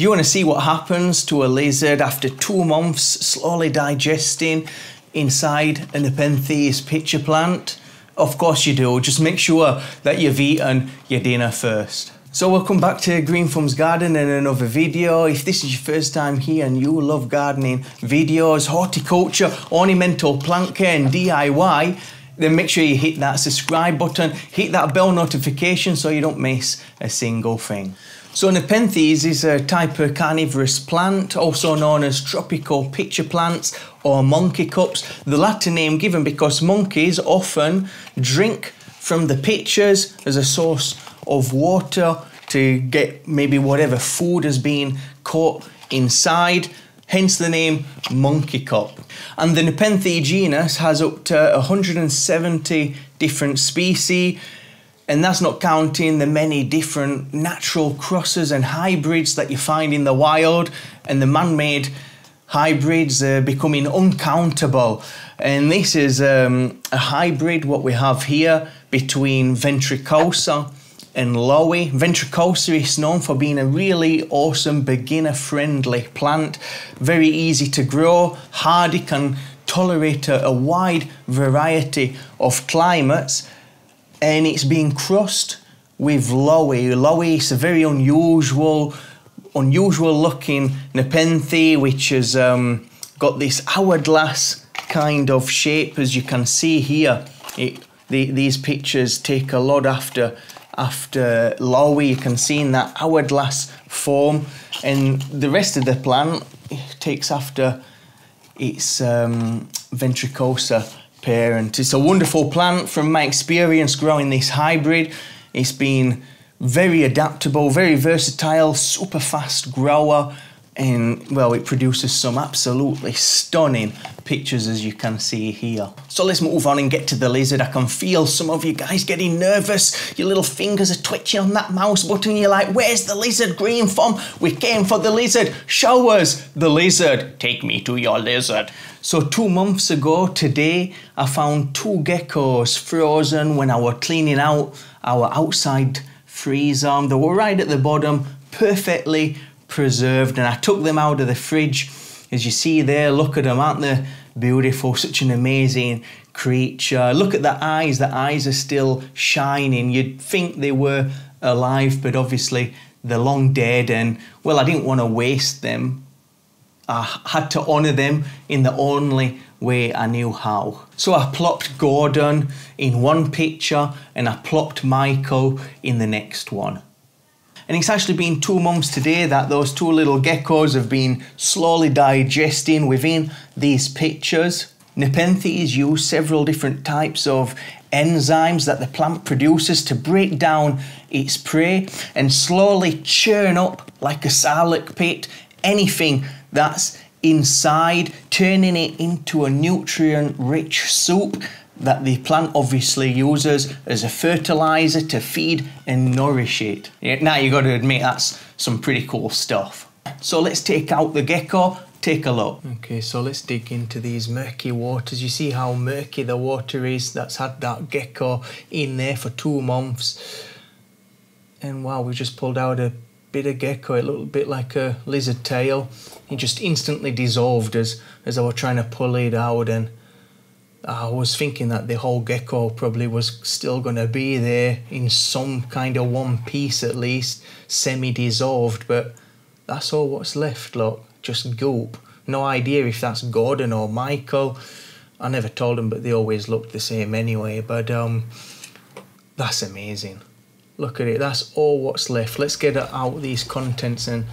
Do you want to see what happens to a lizard after two months slowly digesting inside an Nepenthes pitcher plant? Of course you do, just make sure that you've eaten your dinner first. So welcome back to Green Thumbs Garden and another video. If this is your first time here and you love gardening videos, horticulture, ornamental plant care and DIY, then make sure you hit that subscribe button, hit that bell notification so you don't miss a single thing. So Nepenthes is a type of carnivorous plant, also known as tropical pitcher plants or monkey cups. The latter name given because monkeys often drink from the pitchers as a source of water to get maybe whatever food has been caught inside hence the name monkey cup. And the Nepenthes genus has up to 170 different species, and that's not counting the many different natural crosses and hybrids that you find in the wild, and the man made hybrids are becoming uncountable. And this is um, a hybrid, what we have here, between Ventricosa and Lowii. Ventricosa is known for being a really awesome beginner friendly plant, very easy to grow, hardy, can tolerate a, a wide variety of climates, and it's being crossed with Lowii. Lowii is a very unusual, unusual looking Nepenthe, which has um, got this hourglass kind of shape, as you can see here. It, the, these pitchers take a lot after after Lowii. You can see in that hourglass form, and the rest of the plant takes after its um, ventricosa parent. It's a wonderful plant from my experience growing this hybrid. It's been very adaptable, very versatile, super fast grower and well it produces some absolutely stunning pitchers as you can see here. So let's move on and get to the lizard. I can feel some of you guys getting nervous. Your little fingers are twitching on that mouse button. You're like, where's the lizard green from? We came for the lizard. Show us the lizard. Take me to your lizard. So two months ago today, I found two geckos frozen when I was cleaning out our outside freezer. They were right at the bottom, perfectly preserved and I took them out of the fridge. As you see there, look at them, aren't they beautiful? Such an amazing creature. Look at the eyes, the eyes are still shining. You'd think they were alive, but obviously they're long dead and well, I didn't want to waste them. I had to honour them in the only way I knew how. So I plopped Gordon in one pitcher and I plopped Michael in the next one. And it's actually been two months today that those two little geckos have been slowly digesting within these pitchers. Nepenthes use several different types of enzymes that the plant produces to break down its prey and slowly churn up like a sarlacc pit anything that's inside, turning it into a nutrient rich soup that the plant obviously uses as a fertilizer to feed and nourish it. Now you got to admit that's some pretty cool stuff. So let's take out the gecko, take a look. Okay, so let's dig into these murky waters. You see how murky the water is that's had that gecko in there for two months. And wow, we just pulled out a bit of gecko, a bit like a lizard tail. It just instantly dissolved as, as I was trying to pull it out and I was thinking that the whole gecko probably was still going to be there in some kind of one piece at least, semi dissolved, but that's all what's left, look, just goop. No idea if that's Gordon or Michael. I never told them, but they always looked the same anyway. But um, that's amazing. Look at it, that's all what's left. Let's get out these contents and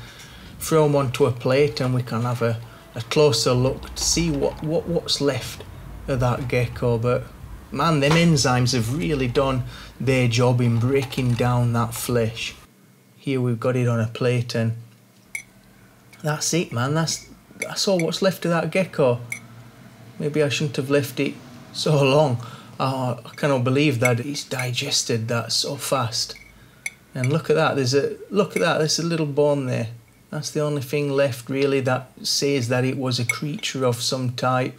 throw them onto a plate and we can have a, a closer look to see what, what what's left that gecko, but man, them enzymes have really done their job in breaking down that flesh. Here we've got it on a plate and that's it man, that's, that's all what's left of that gecko. Maybe I shouldn't have left it so long. Oh, I cannot believe that it's digested that so fast. And look at that, there's a, look at that, there's a little bone there. That's the only thing left really that says that it was a creature of some type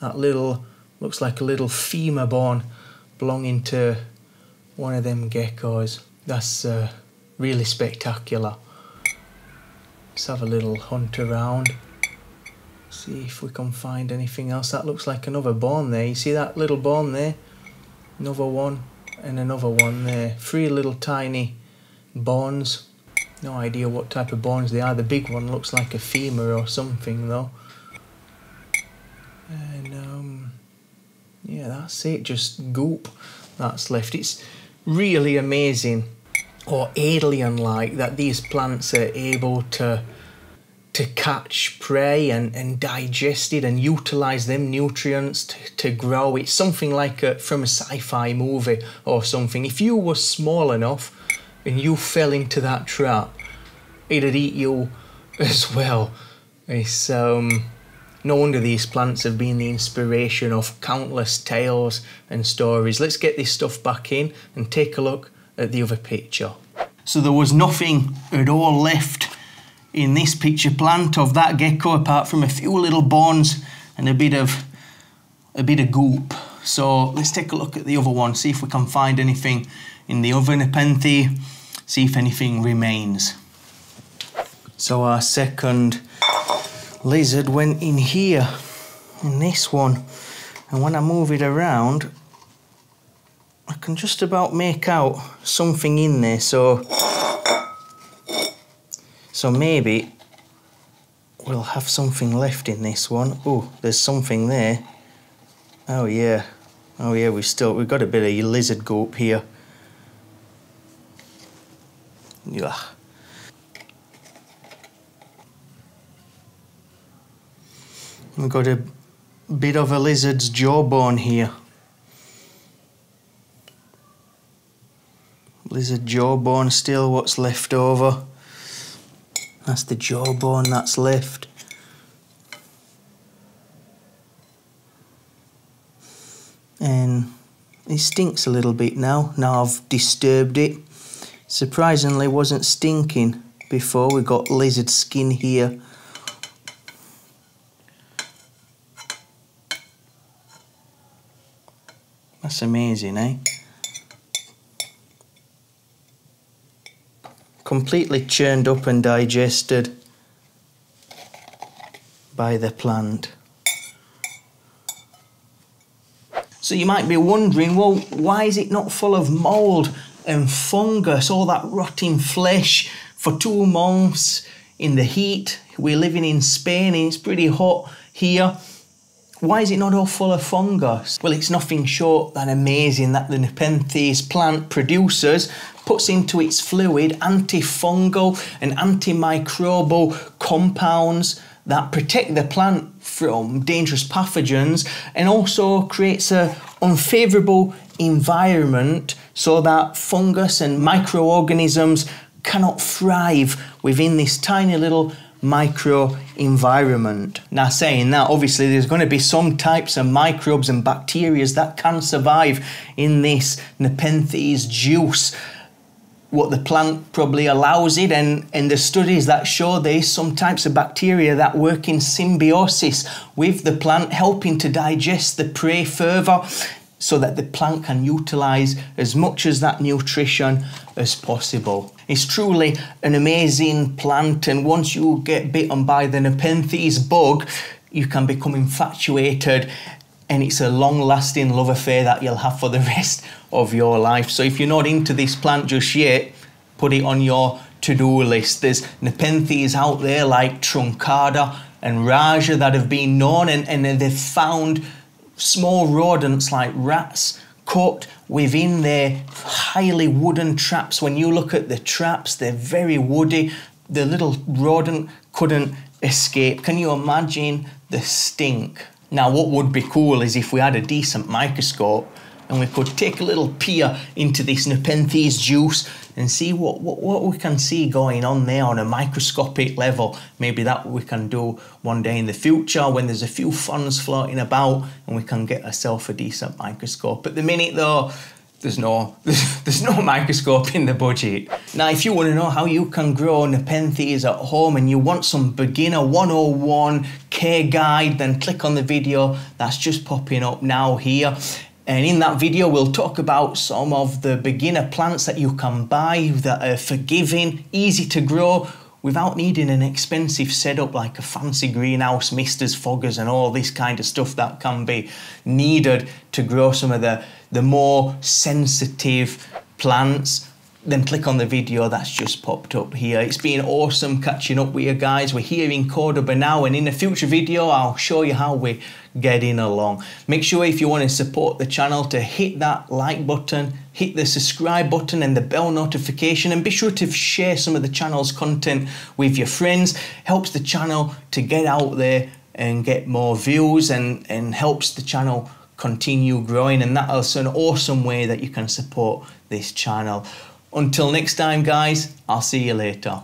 that little looks like a little femur bone belonging to one of them geckos. That's uh, really spectacular. Let's have a little hunt around. See if we can find anything else. That looks like another bone there. You see that little bone there? Another one and another one there. Three little tiny bones. No idea what type of bones they are. The big one looks like a femur or something though. And um, yeah, that's it. Just goop that's left. It's really amazing or alien-like that these plants are able to to catch prey and, and digest it and utilize them nutrients to, to grow. It's something like a, from a sci-fi movie or something. If you were small enough and you fell into that trap, it'd eat you as well. It's um, no wonder these plants have been the inspiration of countless tales and stories. Let's get this stuff back in and take a look at the other pitcher. So there was nothing at all left in this pitcher plant of that gecko apart from a few little bones and a bit of a bit of goop. So let's take a look at the other one, see if we can find anything in the other Nepenthe, see if anything remains. So our second lizard went in here, in this one. And when I move it around, I can just about make out something in there. So, so maybe we'll have something left in this one. Oh, there's something there. Oh yeah. Oh yeah, we still we've got a bit of lizard goop here. Yeah. We've got a bit of a lizard's jawbone here. Lizard jawbone still what's left over. That's the jawbone that's left. And it stinks a little bit now, now I've disturbed it. Surprisingly wasn't stinking before, we got lizard skin here That's amazing, eh? Completely churned up and digested by the plant. So you might be wondering, well, why is it not full of mould and fungus, all that rotting flesh for two months in the heat? We're living in Spain and it's pretty hot here. Why is it not all full of fungus? Well, it's nothing short than amazing that the Nepenthes plant produces puts into its fluid antifungal and antimicrobial compounds that protect the plant from dangerous pathogens and also creates a unfavorable environment so that fungus and microorganisms cannot thrive within this tiny little micro environment. Now, saying that, obviously, there's going to be some types of microbes and bacteria that can survive in this Nepenthes juice. What the plant probably allows it, and, and the studies that show there's some types of bacteria that work in symbiosis with the plant, helping to digest the prey further so that the plant can utilize as much as that nutrition as possible. It's truly an amazing plant, and once you get bitten by the Nepenthes bug, you can become infatuated, and it's a long lasting love affair that you'll have for the rest of your life. So, if you're not into this plant just yet, put it on your to do list. There's Nepenthes out there like Truncata and Rajah that have been known, and, and they've found small rodents like rats caught within their highly wooden traps. When you look at the traps, they're very woody. The little rodent couldn't escape. Can you imagine the stink? Now, what would be cool is if we had a decent microscope and we could take a little peer into this Nepenthes juice and see what, what, what we can see going on there on a microscopic level. Maybe that we can do one day in the future when there's a few funds floating about and we can get ourselves a decent microscope. At the minute though, there's no there's, no microscope in the budget. Now if you want to know how you can grow Nepenthes at home and you want some beginner 101 care guide then click on the video that's just popping up now here and in that video, we'll talk about some of the beginner plants that you can buy that are forgiving, easy to grow, without needing an expensive setup like a fancy greenhouse, misters, foggers, and all this kind of stuff that can be needed to grow some of the, the more sensitive plants then click on the video that's just popped up here. It's been awesome catching up with you guys. We're here in Cordoba now and in a future video I'll show you how we're getting along. Make sure if you want to support the channel to hit that like button, hit the subscribe button and the bell notification and be sure to share some of the channel's content with your friends. Helps the channel to get out there and get more views and, and helps the channel continue growing and that's an awesome way that you can support this channel. Until next time, guys, I'll see you later.